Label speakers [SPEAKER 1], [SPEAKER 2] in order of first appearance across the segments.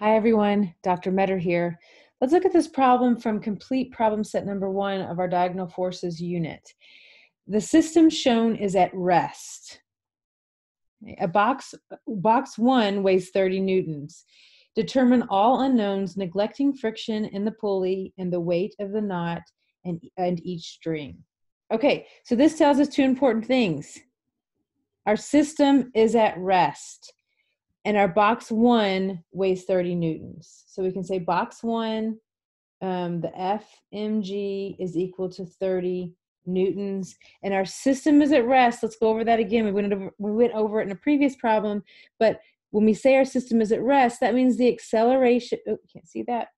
[SPEAKER 1] Hi everyone, Dr. Meador here. Let's look at this problem from compete problem set number one of our diagonal forces unit. The system shown is at rest. A box, box one weighs 30 newtons. Determine all unknowns, neglecting friction in the pulley and the weight of the knot and, and each string. Okay, so this tells us two important things. Our system is at rest and our box one weighs 30 newtons. So we can say box one, um, the FMG is equal to 30 newtons, and our system is at rest. Let's go over that again. We went over, we went over it in a previous problem, but when we say our system is at rest, that means the acceleration. Oh, can't see that.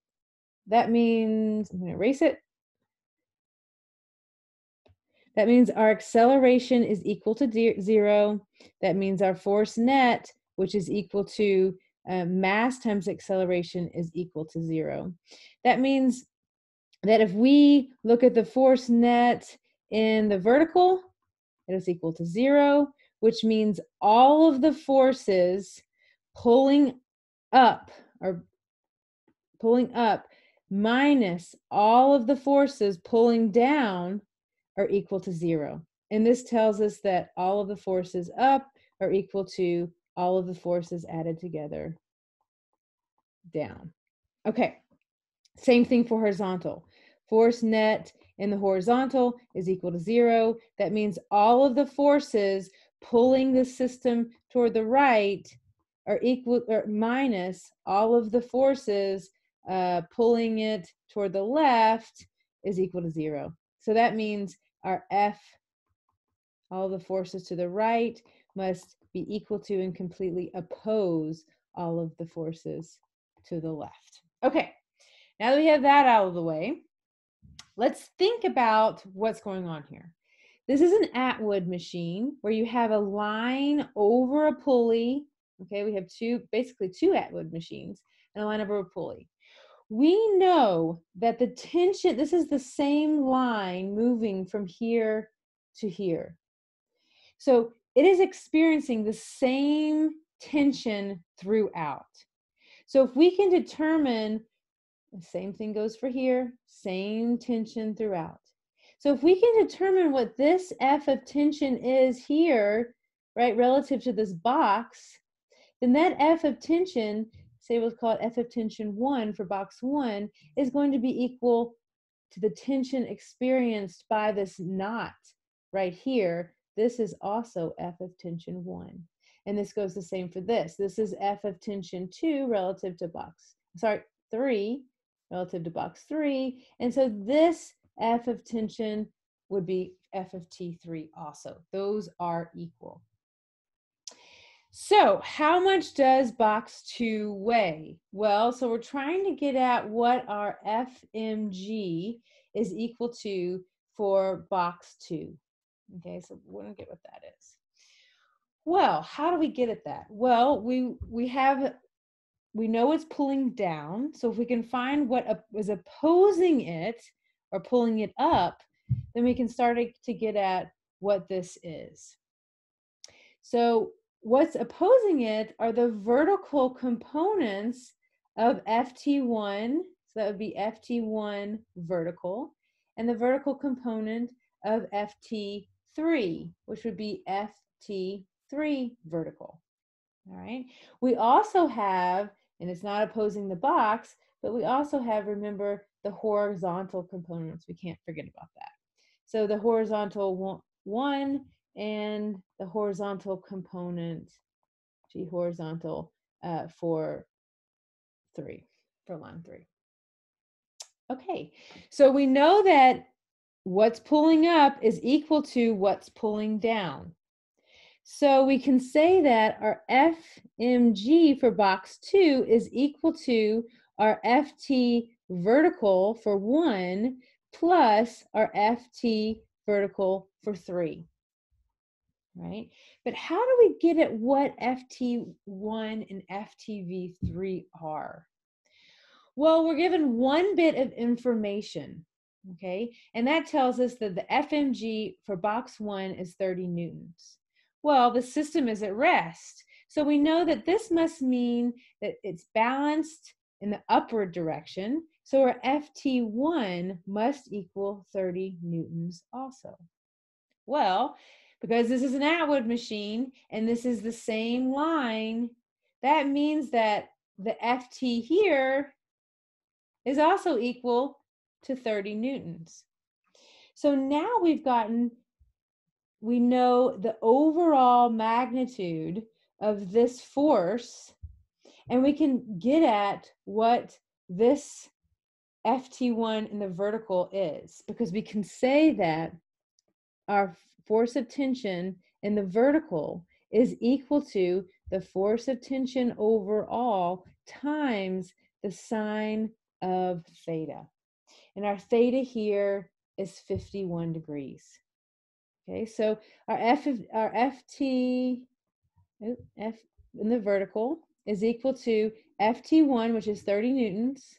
[SPEAKER 1] That means I'm going to erase it. That means our acceleration is equal to zero. That means our force net which is equal to uh, mass times acceleration is equal to zero. That means that if we look at the force net in the vertical, it is equal to zero, which means all of the forces pulling up or pulling up minus all of the forces pulling down are equal to zero. And this tells us that all of the forces up are equal to all of the forces added together down. Okay, same thing for horizontal. Force net in the horizontal is equal to zero. That means all of the forces pulling the system toward the right are equal or minus all of the forces uh, pulling it toward the left is equal to zero. So that means our F, all the forces to the right must be equal to and completely oppose all of the forces to the left. Okay, now that we have that out of the way, let's think about what's going on here. This is an Atwood machine where you have a line over a pulley. Okay, we have two, basically two Atwood machines and a line over a pulley. We know that the tension, this is the same line moving from here to here. So it is experiencing the same tension throughout. So if we can determine, the same thing goes for here, same tension throughout. So if we can determine what this F of tension is here, right, relative to this box, then that F of tension, say we'll call it F of tension one for box one, is going to be equal to the tension experienced by this knot right here this is also F of tension one. And this goes the same for this. This is F of tension two relative to box, sorry, three relative to box three. And so this F of tension would be F of T3 also. Those are equal. So how much does box two weigh? Well, so we're trying to get at what our FMG is equal to for box two. Okay, so we're gonna get what that is. Well, how do we get at that? Well, we we have we know it's pulling down. So if we can find what is opposing it or pulling it up, then we can start to get at what this is. So what's opposing it are the vertical components of FT1. So that would be FT1 vertical and the vertical component of FT 3, which would be FT3 vertical. All right. We also have, and it's not opposing the box, but we also have, remember, the horizontal components. We can't forget about that. So the horizontal one and the horizontal component, G horizontal uh, for three, for line three. Okay, so we know that what's pulling up is equal to what's pulling down. So we can say that our FMG for box two is equal to our FT vertical for one plus our FT vertical for three, right? But how do we get at what FT1 and FTV3 are? Well, we're given one bit of information okay? And that tells us that the FMG for box one is 30 newtons. Well, the system is at rest. So we know that this must mean that it's balanced in the upward direction. So our FT1 must equal 30 newtons also. Well, because this is an Atwood machine and this is the same line, that means that the FT here is also equal to 30 newtons. So now we've gotten, we know the overall magnitude of this force, and we can get at what this FT1 in the vertical is, because we can say that our force of tension in the vertical is equal to the force of tension overall times the sine of theta. And our theta here is 51 degrees. Okay, so our F our FT F in the vertical is equal to FT1, which is 30 newtons,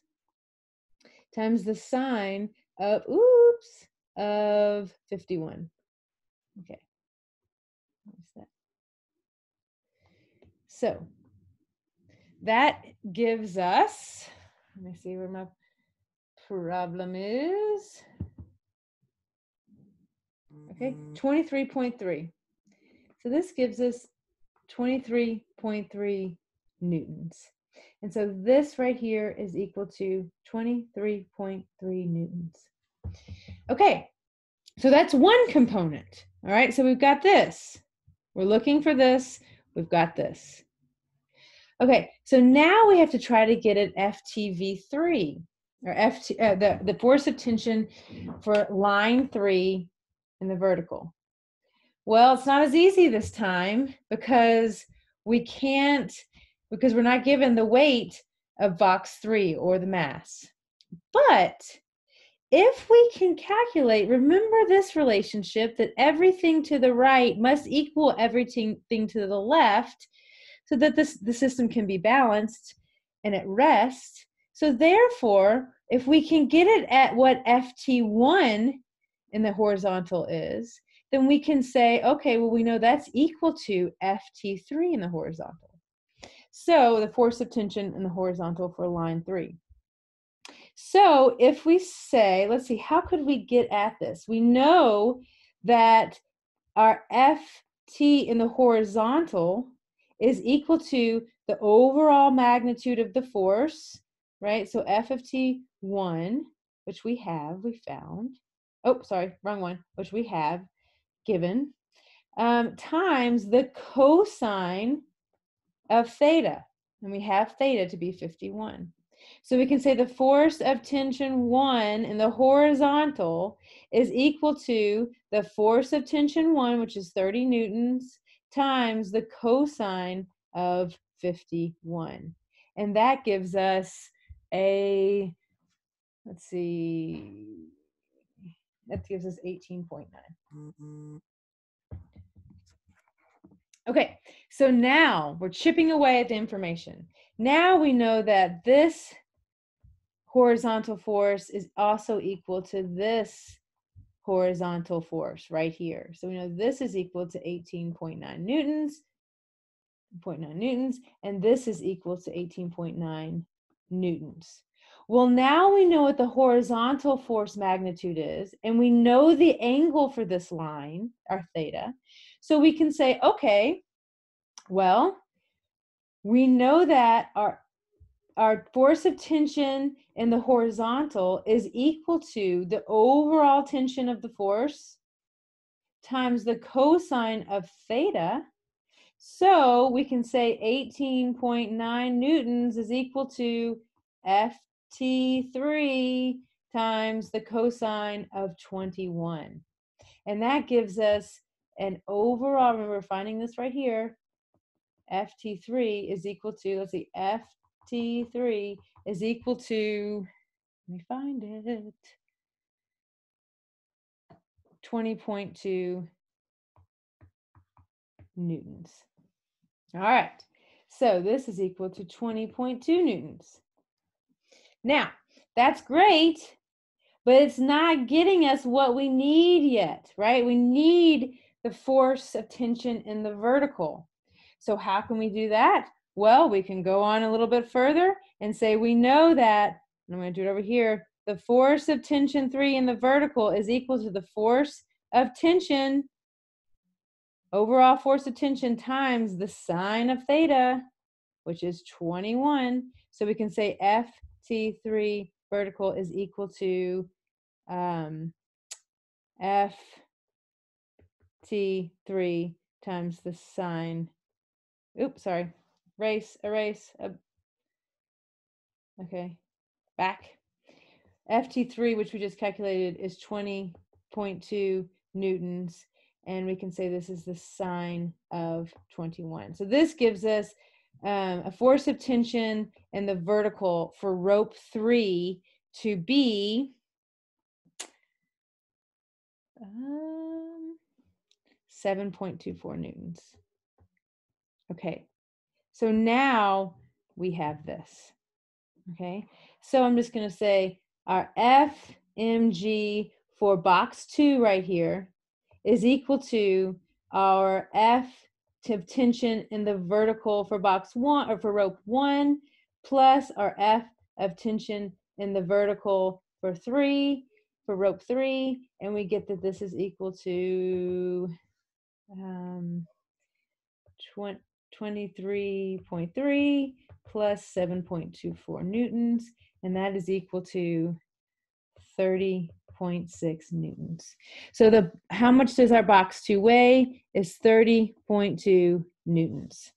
[SPEAKER 1] times the sine of oops of 51. Okay. What's that? So that gives us, let me see where my problem is. Okay, 23.3. Mm-hmm. So this gives us 23.3 newtons. And so this right here is equal to 23.3 newtons. Okay, so that's one component. All right, so we've got this. We're looking for this. We've got this. Okay, so now we have to try to get an FTV3 or FT, uh, the, the force of tension for line three in the vertical. Well, it's not as easy this time because we can't, because we're not given the weight of box three or the mass. But if we can calculate, remember this relationship that everything to the right must equal everything to the left so that this, the system can be balanced and at rest. So therefore, if we can get it at what FT1 in the horizontal is, then we can say, okay, well, we know that's equal to FT3 in the horizontal. So the force of tension in the horizontal for line three. So if we say, let's see, how could we get at this? We know that our FT in the horizontal is equal to the overall magnitude of the force, right? So F of T1, which we have, we found. Oh, sorry, wrong one, which we have given, um, times the cosine of theta. And we have theta to be 51. So we can say the force of tension 1 in the horizontal is equal to the force of tension 1, which is 30 newtons, times the cosine of 51. And that gives us a, let's see, that gives us 18.9. Mm-hmm. Okay, so now we're chipping away at the information. Now we know that this horizontal force is also equal to this horizontal force right here. So we know this is equal to 18.9 newtons, 0.9 newtons, and this is equal to 18.9 newtons. Well, now we know what the horizontal force magnitude is, and we know the angle for this line, our theta. So we can say, okay, well, we know that our our force of tension in the horizontal is equal to the overall tension of the force times the cosine of theta. So we can say 18.9 newtons is equal to FT3 times the cosine of 21. And that gives us an overall, remember finding this right here, FT3 is equal to, let's see, F T3 is equal to, let me find it, 20.2 newtons. All right, so this is equal to 20.2 newtons. Now, that's great, but it's not getting us what we need yet, right? We need the force of tension in the vertical. So how can we do that? Well, we can go on a little bit further and say we know that, I'm going to do it over here, the force of tension 3 in the vertical is equal to the force of tension, overall force of tension times the sine of theta, which is 21. So we can say FT3 vertical is equal to um, FT3 times the sine. Oops, sorry. Race, erase. Uh, okay, back. FT3, which we just calculated, is 20.2 newtons. And we can say this is the sine of 21. So this gives us um, a force of tension and the vertical for rope three to be um, 7.24 newtons. Okay, so now we have this. Okay, so I'm just going to say our FMG for box two right here is equal to our F of tension in the vertical for box one or for rope one plus our F of tension in the vertical for three for rope three. And we get that this is equal to um, 23.3 plus 7.24 newtons. And that is equal to 30 0.6 newtons. So the how much does our box 2 weigh is 30.2 newtons.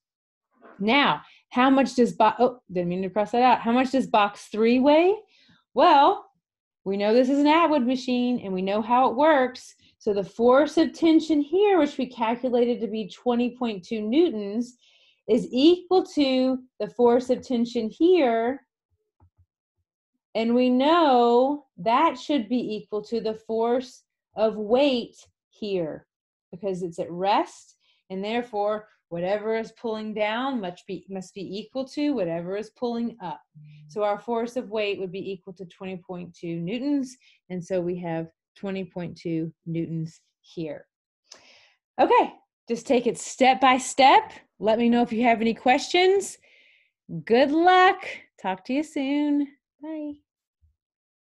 [SPEAKER 1] Now, how much does box oh, didn't mean to cross that out. How much does box 3 weigh? Well, we know this is an Atwood machine and we know how it works. So the force of tension here, which we calculated to be 20.2 newtons, is equal to the force of tension here, and we know that should be equal to the force of weight here because it's at rest and therefore whatever is pulling down must be must be equal to whatever is pulling up. So our force of weight would be equal to 20.2 newtons and so we have 20.2 newtons here. Okay, just take it step by step. Let me know if you have any questions. Good luck. Talk to you soon. Bye.